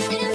It's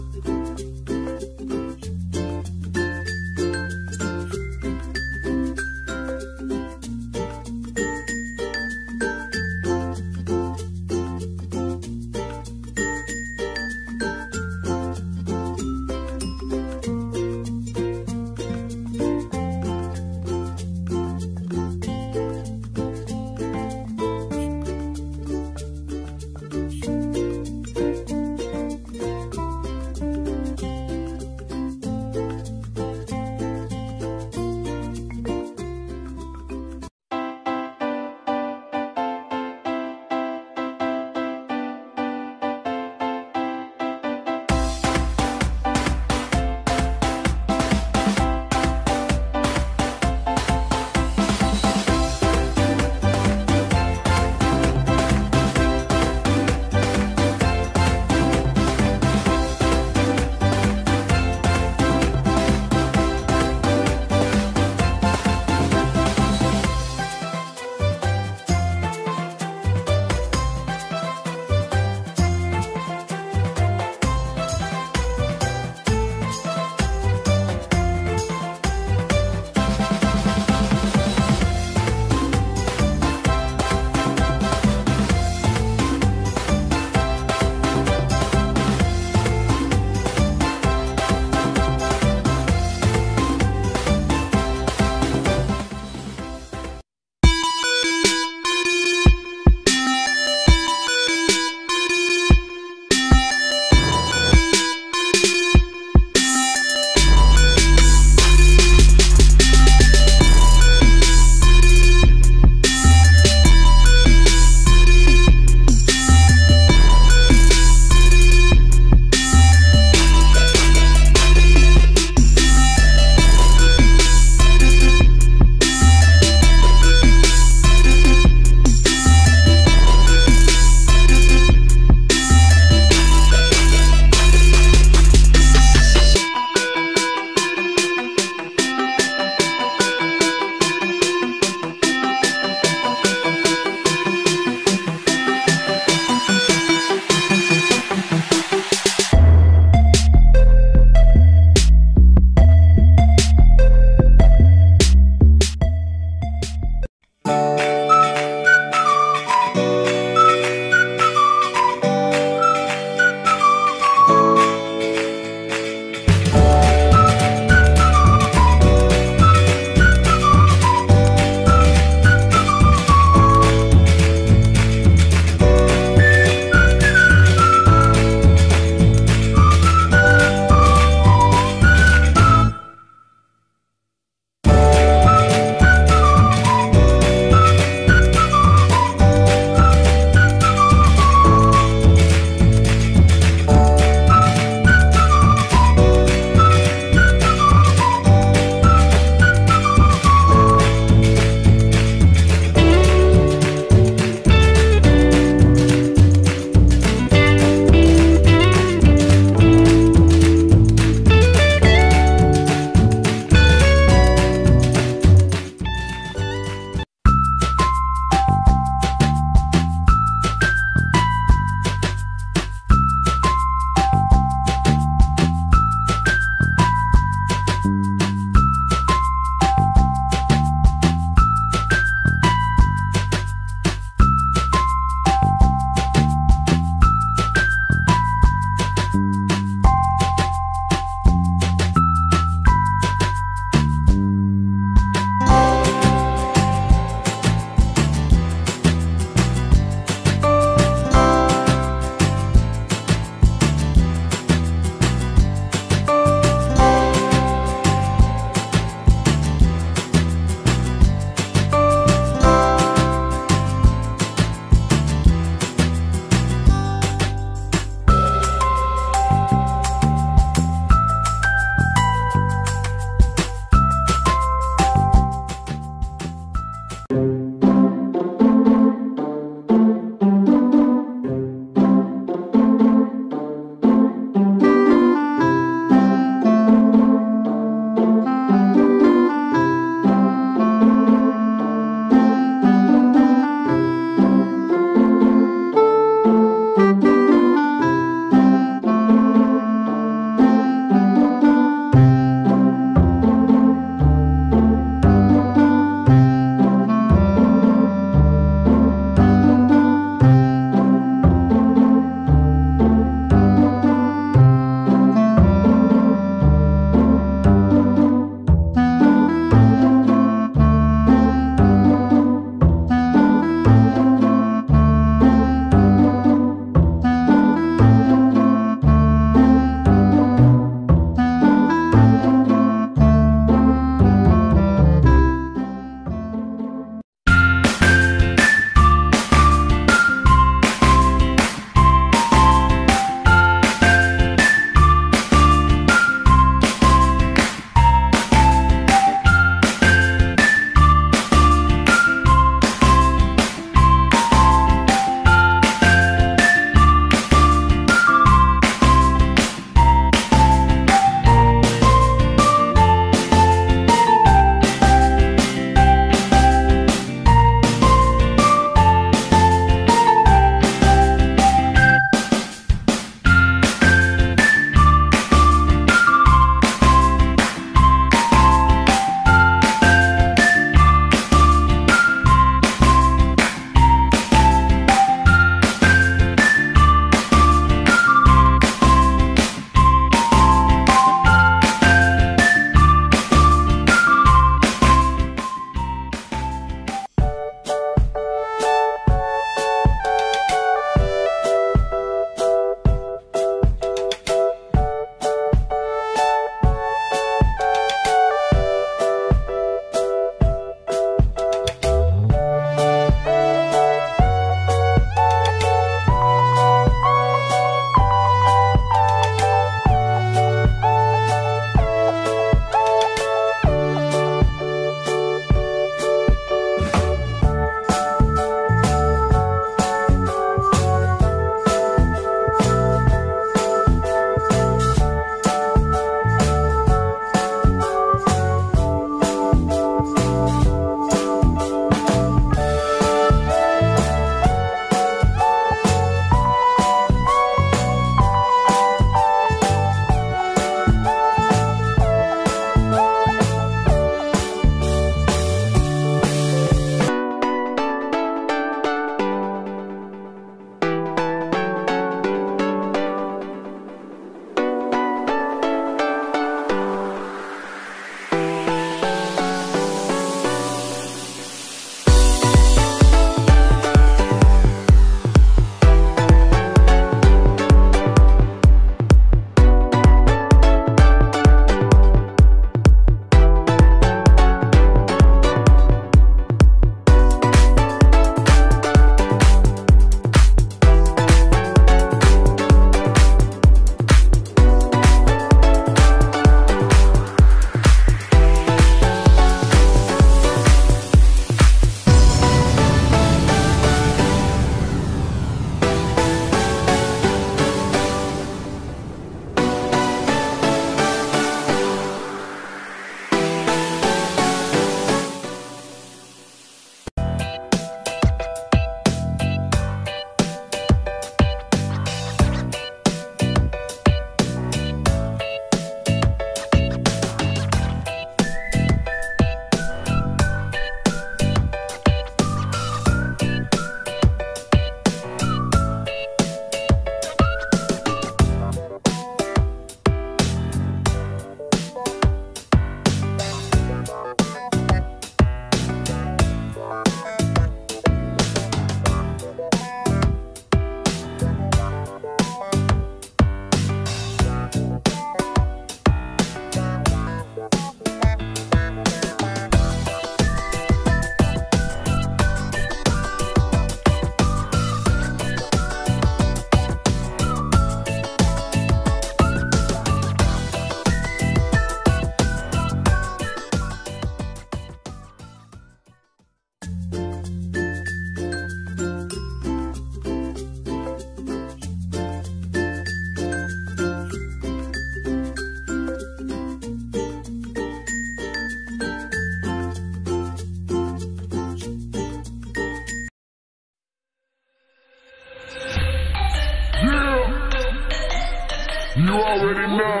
Already know.